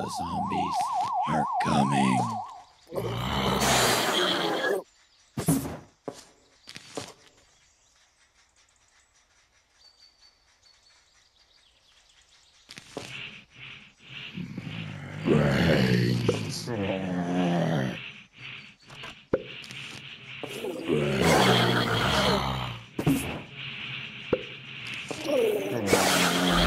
The zombies are coming. Brains. Brains.